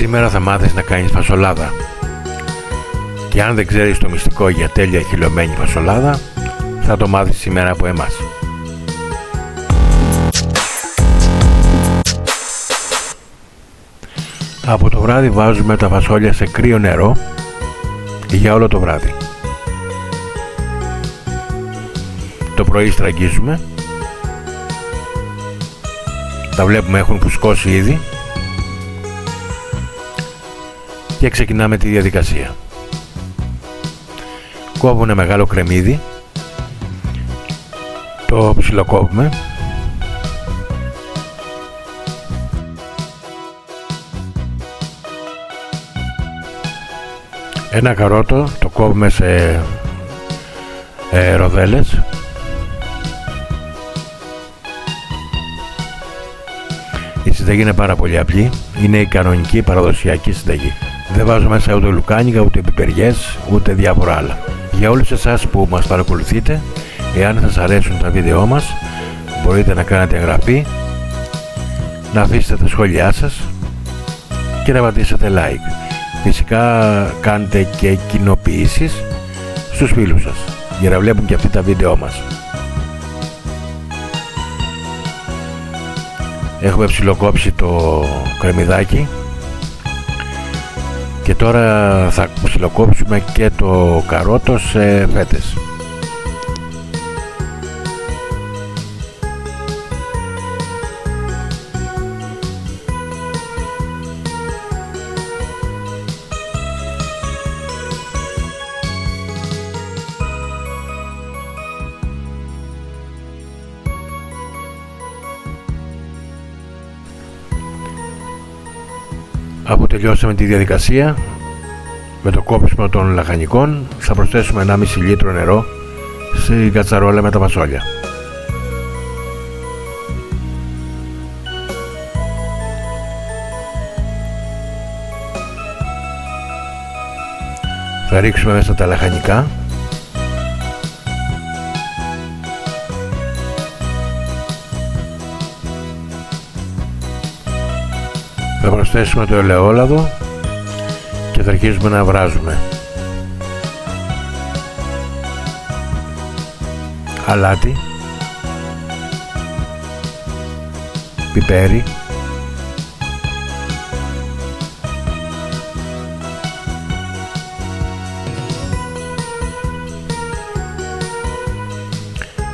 Σήμερα θα μάθεις να κάνεις φασολάδα. Και αν δεν ξέρεις το μυστικό για τέλεια χυλωμένη φασολάδα, θα το μάθεις σήμερα από εμάς. Από το βράδυ βάζουμε τα φασόλια σε κρύο νερό για όλο το βράδυ. Το πρωί στραγγίζουμε. Τα βλέπουμε έχουν φουσκώσει ήδη. Και ξεκινάμε τη διαδικασία. Κόβω ένα μεγάλο κρεμμύδι. Το ψιλοκόβουμε Ένα καρότο το κόβουμε σε ε, ροδέλες Η συνταγή είναι πάρα πολύ απλή. Είναι η κανονική παραδοσιακή συνταγή. Δεν βάζω μέσα ούτε λουκάνικα, ούτε πιπεριές, ούτε διάφορα άλλα. Για όλους εσάς που μας παρακολουθείτε, εάν σας αρέσουν τα βίντεό μας, μπορείτε να κάνετε εγγραφή, να αφήσετε τα σχόλιά σας και να πατήσετε like. Φυσικά κάντε και κοινοποιήσεις στους φίλους σας για να βλέπουν και αυτοί τα βίντεό μας. Έχουμε ψιλοκόψει το κρεμμυδάκι και τώρα θα ψιλοκόψουμε και το καρότο σε φέτες. Αφού τελειώσαμε τη διαδικασία με το κόψιμο των λαχανικών θα προσθέσουμε 1,5 λίτρο νερό στη κατσαρόλα με τα φασόλια. Θα ρίξουμε μέσα τα λαχανικά Θα προσθέσουμε το ελαιόλαδο και θα αρχίσουμε να βράζουμε. Αλάτι, πιπέρι,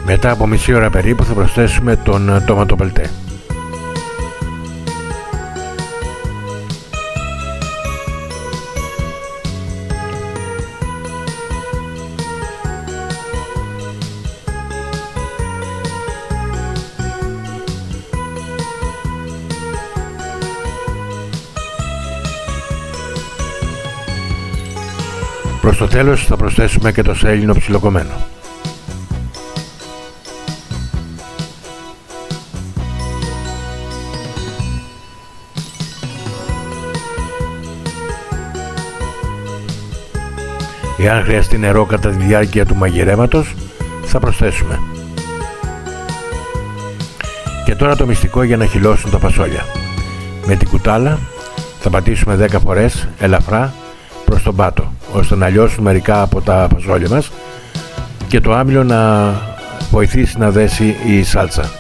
Μετά από μισή ώρα περίπου θα προσθέσουμε τον τόματο πελτέ. Προς το τέλος θα προσθέσουμε και το σέλινο ψιλοκομμένο. Εάν χρειαστεί νερό κατά τη διάρκεια του μαγειρέματος θα προσθέσουμε. Και τώρα το μυστικό για να χυλώσουν τα φασόλια. Με την κουτάλα θα πατήσουμε 10 φορές ελαφρά προς τον πάτο ώστε να λιώσουν μερικά από τα φασόλια μας και το άμυλο να βοηθήσει να δέσει η σάλτσα.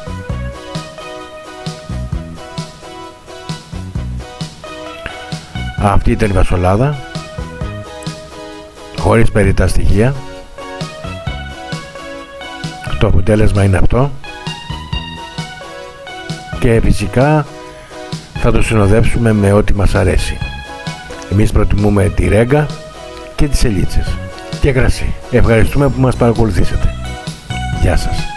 Αυτή ήταν η φασολάδα χωρίς περίτα στοιχεία. Το αποτέλεσμα είναι αυτό. Και φυσικά θα το συνοδεύσουμε με ό,τι μας αρέσει. Εμείς προτιμούμε τη ρέγγα και τις ελίτσες και κρασί. Ευχαριστούμε που μας παρακολουθήσατε. Γεια σας.